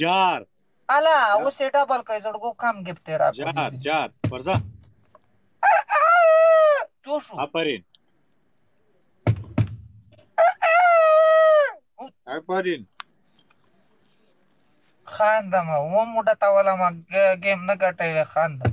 جار الا جار اوس یې ډبل کوي زړګو کم ګفت یې راکو جار دیزي جار ورځه څو شو آفرین آفرین خاندم و موټه تاوله ما ګیم نه ګټه خاندم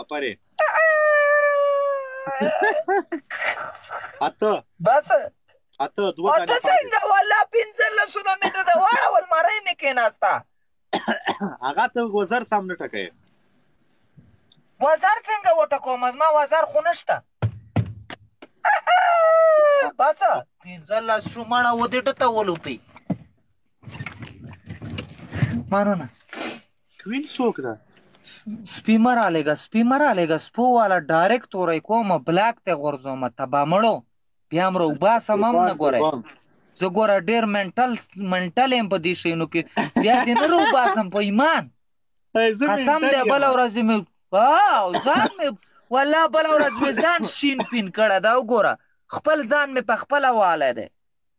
اپره اته بس اته دوه دانې اته څنګه ولا پنځه لسونه مې د واړه ول مړې مې کېناستا هغه ته وزر سم نه ټکې وزر څنګه وټکوم ما وزر خو نشته بس پنځه لس شومړه ودې ټته ولوپی مننه کوین څوک ده سپی مه رالیږه سپی مه رالیږه سپو والا ډایرکټ توری کوم بلاک ته غورځوم تبا مړو بیا هم راوباسم هم نه ګورئ زه ګوره ډېر منټل منټل یم په دې شیانو کې بیا دې نه راوباسم په ایمان قسم دی بله ورځ مې ځان مې والله بله ورځ مې ځان شین پین کړی دا وګوره خپل ځان مې په خپله والی دی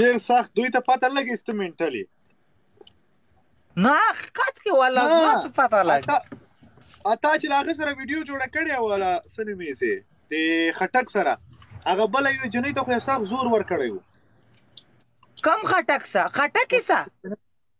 ډیر سخت دوی ته پته لګی ست منټلی نه حقیقت کې ولا ما څه پته لګی اتا چې هغه سره ویډیو جوړه کړې ولا سنمې سي د خټک سره هغه بل یو جنې ته خو سخت زور ور کړی وو کم خټک سره خټک سره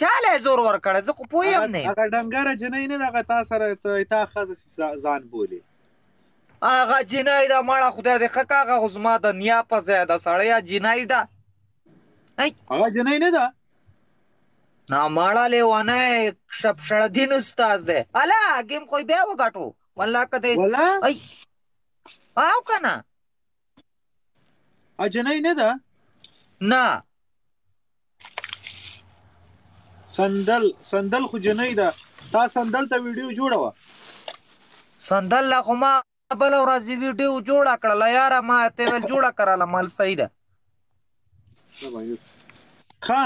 چاله یې زور ورکړی زه خو پوه یم نه یم هغه ډنګره جنۍ نه ده هغه تا سره ته تا ښځه چې ځا- ځان بولې هغه جنۍ ده مړه خدای دې ښه که هغه خو زما د نیا په ځای ده سړیه جنۍ ده ای هغه جنۍ نه ده نا مړه لیونی شپشړه دین استاد دی الا ګیم خو یې بیا وګټو والله که دی ولا ای او که نه اجناي نه ده نه سندل سندل خو جنۍ ده تا سندل ته ویډیو جوړه وه سندل لا خو ما بل ورځ ویډیو جوړه کړل یاره ما ته ویل جوړه کړل مال صحیح ده ښه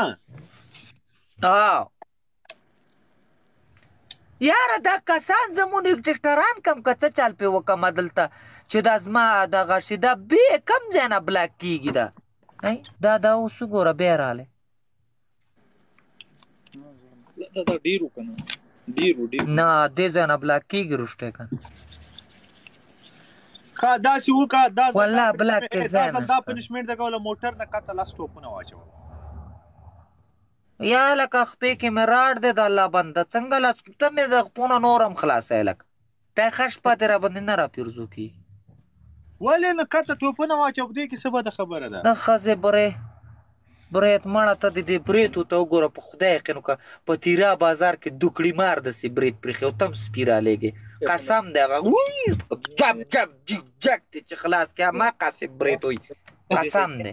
ها یاره دا کسان زمونږ ډیکټیکټران کم که څه چل پې وکم دلته چې دا زما دغه شي دا بې کم ځای نه بلاک کیږي دا دا دا اوس وګوره بیا راغلی دا دا ډیر وکنه ډیر ډیر نه دې ځای نه بلاک کیږي رښتیا کنه خا دا سی وکا دا والله بلاک کې ځای نه دا پنشمنت دا کوله موټر نه کته لاس ټوپونه واچو یا لکه خپې کې مې راړ دی د الله بنده څنګه لا ته مې د خپونه نورم خلاص لکه ته خش پاتې را باندې نه را پیرزو کی ولې نه کته ټوپونه واچو په دې کې څه بده خبره ده د خزه بره برېت مړه ته د دې برېت ته وګوره په خدای یقین وکړه په تیرا بازار کې دوکړی مار د سی برېت پرخې او تم سپیرا لګي قسم دی هغه جب جب جګ جګ چې خلاص کې ما قاسب برېت وي قسم دی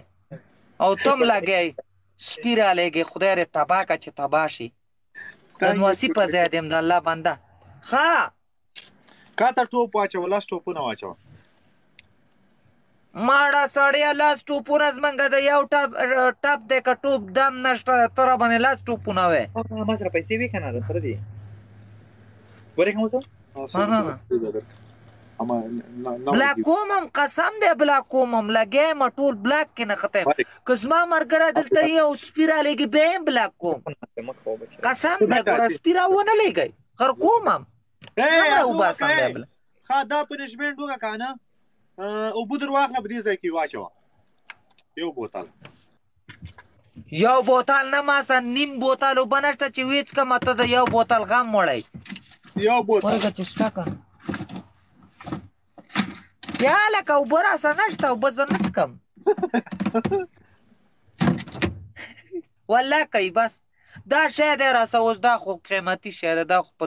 او تم لګي سپی رالېږې خدای دې تباه که چې تباه شي د نواسی په ځای دې د الله بنده ښا کاته ټوپ واچو لاس ټوپونه واچو ماړه سړیا لاس ټوپونه زمونږ د یو ټپ ټپ دی که ټوپ دم نشته ته راباندې لاس ټوپونه وې ما سره پیسې وې که نه درسره دي ورېږم اوس اما بلا کومم قسم دی بلا کومم لګې ما ټول بلاک کې نه خته کزما مرګره دلته یو سپیرا لګي به بلاک کوم قسم دی ګور سپیرا ونه لګي خر کومم اے او بس خا دا پنشمنت وکا کنه او بو درواخ نه بدی ځای کې واچو یو بوتل یو بوتل نه ما سره نیم بوتل اوبه نشته چې ویڅکم ته د یو بوتل غم وړی یو بوتل ورګه چې شته که یا لکه اوبه راسه نشته اوبه زه نه څکم والله کوي بس دا شی دی راسه اوس دا خو قیمتي شی دی دا خو په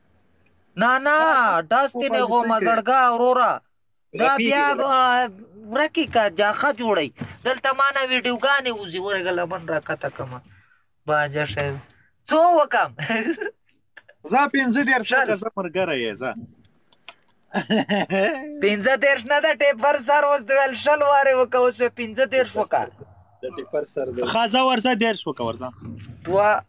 نه نه هغه څه داس په تینې پالیسۍ کې غومزړګ وروره دا بیا رپیږي به رپیږي ورکی که جاخه جوړی دلته مانه ویډیوګانې وځي ورګ لمن را کته کمه باجه ش څو وکم زه پنځه دېرش شل وکه زه مرګره یې زه پنځه دیرش نه ده ټیپر سر اوس دویل شل واره وکه اوس به پنځه دیرش وکه د ټیپر سر دی خازه ورځه دېرش وکه ورځه دوا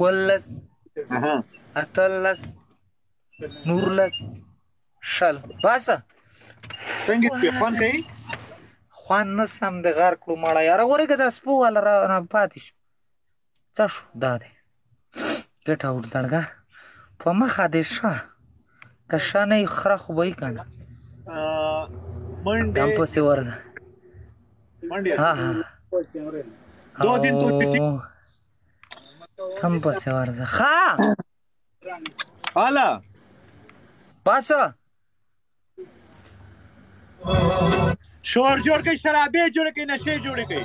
ولس اتلس نورلس شل باسه څنګه په خوان کوي خوان نه سم د غار کړو مړه یاره ورګه د سپو ول را نه پاتې شو څه شو دا دی ګټ اوټ ځړګه په مخه دې شه که شه نه خره خو به یې کنه منډه دم پسې ورده منډه ها ها دو دین تو تم پسې ورځه ښا الا بس شور جوړ کړئ شرابې جوړ کړئ نشې جوړ کړئ